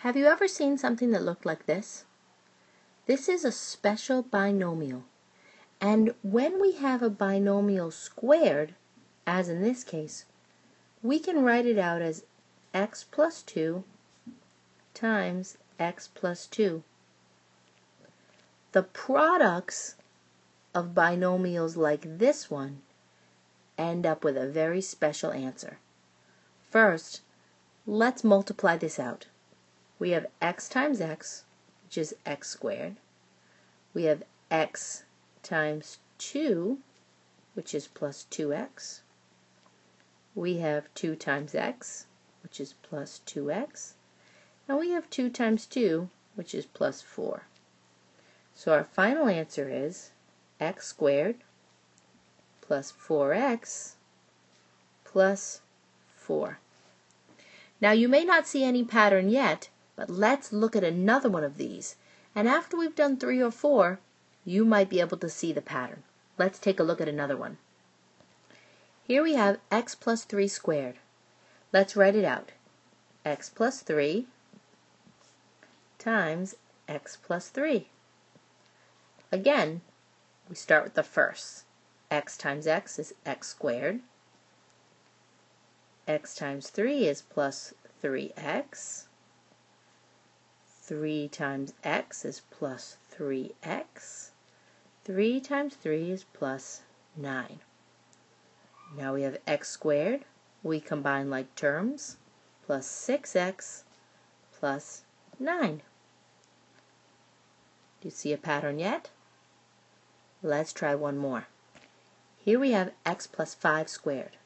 Have you ever seen something that looked like this? This is a special binomial. And when we have a binomial squared, as in this case, we can write it out as x plus 2 times x plus 2. The products of binomials like this one end up with a very special answer. First, let's multiply this out. We have x times x, which is x squared. We have x times 2, which is plus 2x. We have 2 times x, which is plus 2x. And we have 2 times 2, which is plus 4. So our final answer is x squared plus 4x plus 4. Now you may not see any pattern yet, but let's look at another one of these. And after we've done three or four, you might be able to see the pattern. Let's take a look at another one. Here we have x plus 3 squared. Let's write it out. x plus 3 times x plus 3. Again, we start with the first x times x is x squared. x times 3 is plus 3x. 3 times x is plus 3x. 3 times 3 is plus 9. Now we have x squared. We combine like terms. Plus 6x plus 9. Do you see a pattern yet? Let's try one more. Here we have x plus 5 squared.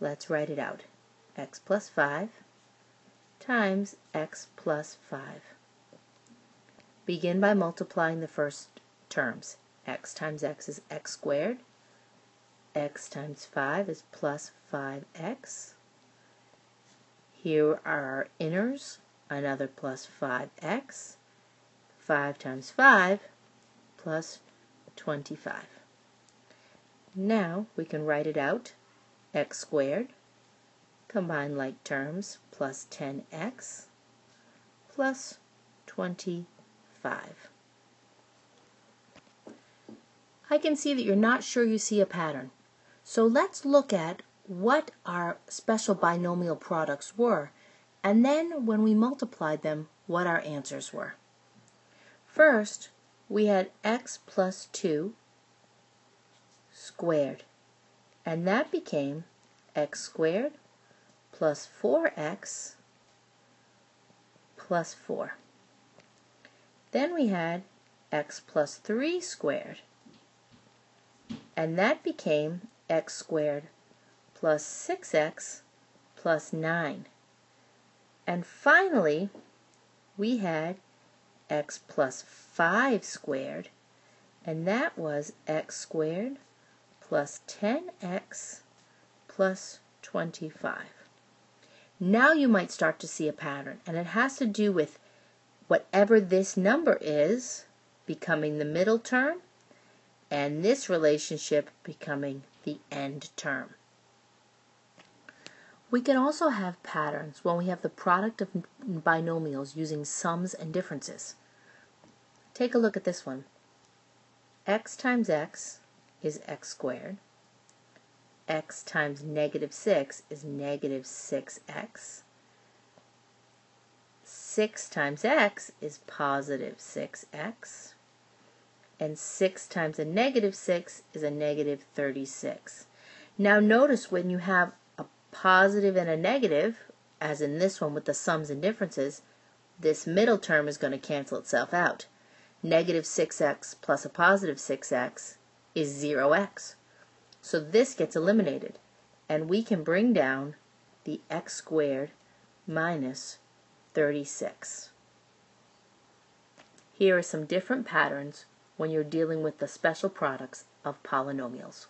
Let's write it out. x plus 5 times x plus 5. Begin by multiplying the first terms. x times x is x squared. x times 5 is plus 5x. Here are our inners, another plus 5x. 5 times 5 plus 25. Now we can write it out. x squared, combine like terms, plus 10x, plus 25. I can see that you're not sure you see a pattern. So let's look at what our special binomial products were, and then when we multiplied them, what our answers were. First, we had x plus 2 squared, and that became x squared plus 4x plus 4. Then we had x plus 3 squared, and that became x squared plus 6x plus 9. And finally, we had x plus 5 squared, and that was x squared plus 10x plus 25. Now you might start to see a pattern, and it has to do with whatever this number is becoming the middle term, and this relationship becoming the end term. We can also have patterns when we have the product of binomials using sums and differences. Take a look at this one. x times x is x squared. x times negative 6 is negative 6x. 6 times x is positive 6x. And 6 times a negative 6 is a negative 36. Now notice when you have a positive and a negative, as in this one with the sums and differences, this middle term is going to cancel itself out. Negative 6x plus a positive 6x is 0x. So this gets eliminated, and we can bring down the x squared minus 36. Here are some different patterns when you're dealing with the special products of polynomials.